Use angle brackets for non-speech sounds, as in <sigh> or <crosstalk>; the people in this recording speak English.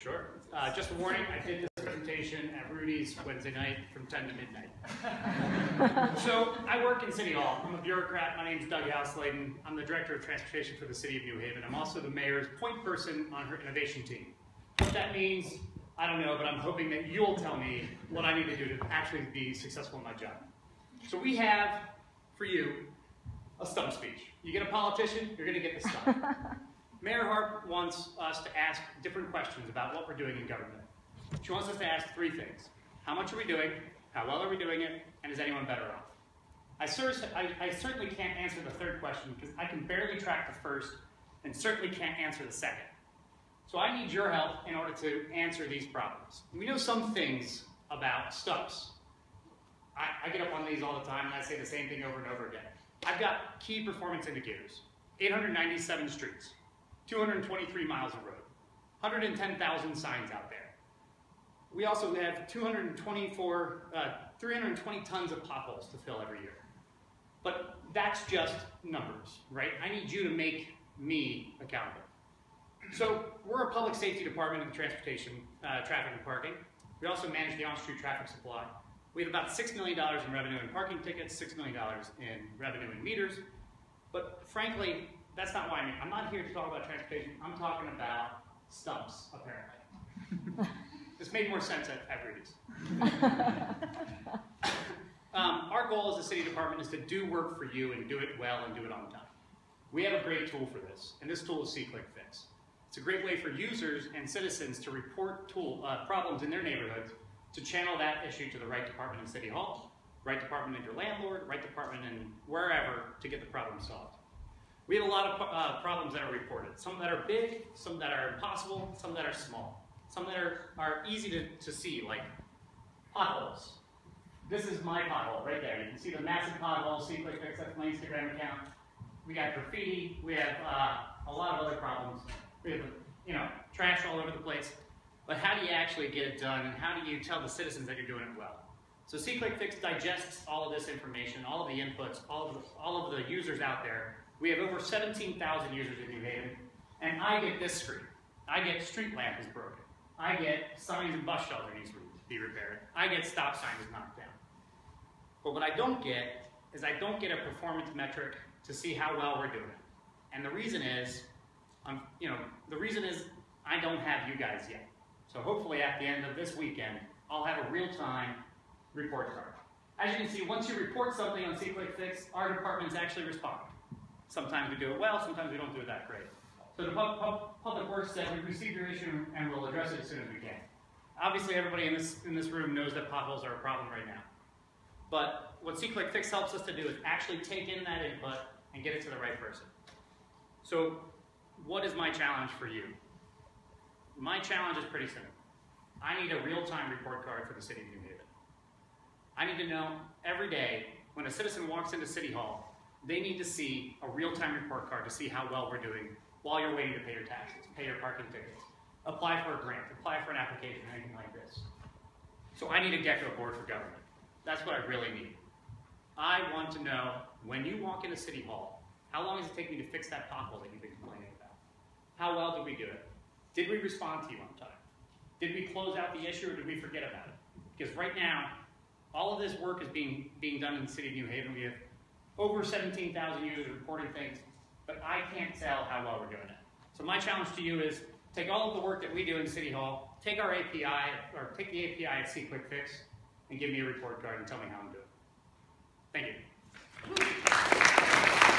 Sure. Uh, just a warning, I did this presentation at Rudy's Wednesday night from 10 to midnight. <laughs> so I work in City Hall. I'm a bureaucrat. My name is Doug Hausladen. I'm the Director of Transportation for the City of New Haven. I'm also the Mayor's point person on her innovation team. What that means, I don't know, but I'm hoping that you'll tell me what I need to do to actually be successful in my job. So we have, for you, a stump speech. You get a politician, you're going to get the stump. <laughs> Mayor Harp wants us to ask different questions about what we're doing in government. She wants us to ask three things. How much are we doing? How well are we doing it? And is anyone better off? I, I, I certainly can't answer the third question because I can barely track the first and certainly can't answer the second. So I need your help in order to answer these problems. We know some things about stumps. I, I get up on these all the time and I say the same thing over and over again. I've got key performance indicators, 897 streets. 223 miles of road, 110,000 signs out there. We also have 224, uh, 320 tons of potholes to fill every year. But that's just numbers, right? I need you to make me accountable. So we're a public safety department in the transportation, uh, traffic and parking. We also manage the on-street traffic supply. We have about $6 million in revenue in parking tickets, $6 million in revenue in meters. But frankly, that's not why I'm here. I'm not here to talk about transportation. I'm talking about stumps, apparently. <laughs> this made more sense at, Rudy's. <laughs> um, our goal as a city department is to do work for you and do it well and do it on time. We have a great tool for this, and this tool is SeeClickFix. It's a great way for users and citizens to report tool, uh, problems in their neighborhoods to channel that issue to the right department in City Hall, right department in your landlord, right department in wherever to get the problem solved. We have a lot of uh, problems that are reported. Some that are big, some that are impossible, some that are small. Some that are, are easy to, to see, like potholes. This is my pothole right there. You can see the massive pothole, see fix, that's my Instagram account. We got graffiti, we have uh, a lot of other problems. We have, you know, trash all over the place. But how do you actually get it done, and how do you tell the citizens that you're doing it well? So SeeClickFix digests all of this information, all of the inputs, all of the, all of the users out there, we have over 17,000 users in New Haven, and I get this screen. I get street lamp is broken. I get signs and bus shelter needs to be repaired. I get stop signs knocked down. But what I don't get is I don't get a performance metric to see how well we're doing. And the reason is, um, you know, the reason is I don't have you guys yet. So hopefully at the end of this weekend, I'll have a real-time report card. As you can see, once you report something on SeeClickFix, our departments actually respond. Sometimes we do it well, sometimes we don't do it that great. So the pub, pub, Public Works said, we received your issue and we'll address it as soon as we can. Obviously everybody in this, in this room knows that potholes are a problem right now. But what SeeClickFix helps us to do is actually take in that input and get it to the right person. So what is my challenge for you? My challenge is pretty simple. I need a real-time report card for the City of New Haven. I need to know every day when a citizen walks into City Hall they need to see a real-time report card to see how well we're doing while you're waiting to pay your taxes, pay your parking tickets, apply for a grant, apply for an application, anything like this. So I need a Geckoboard for government. That's what I really need. I want to know when you walk into City Hall, how long does it take me to fix that pothole that you've been complaining about? How well did we do it? Did we respond to you on time? Did we close out the issue or did we forget about it? Because right now, all of this work is being, being done in the city of New Haven. We have over 17,000 users reporting things, but I can't tell how well we're doing it. So my challenge to you is take all of the work that we do in City Hall, take our API, or take the API at SeeClickFix, and give me a report card and tell me how I'm doing. Thank you.